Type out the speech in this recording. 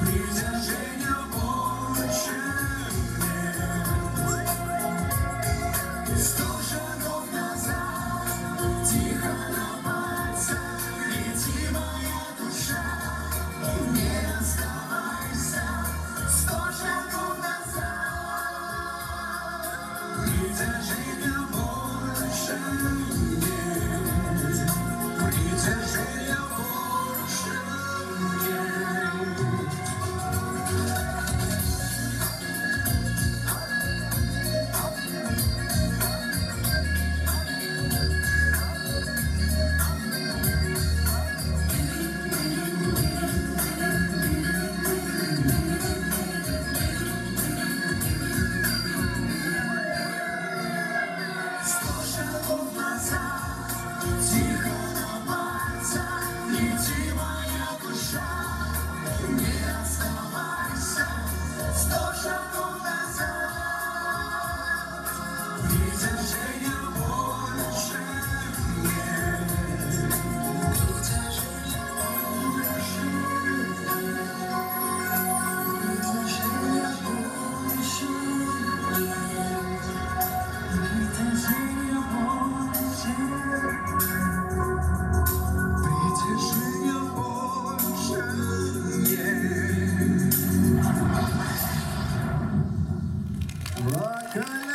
Please Okay.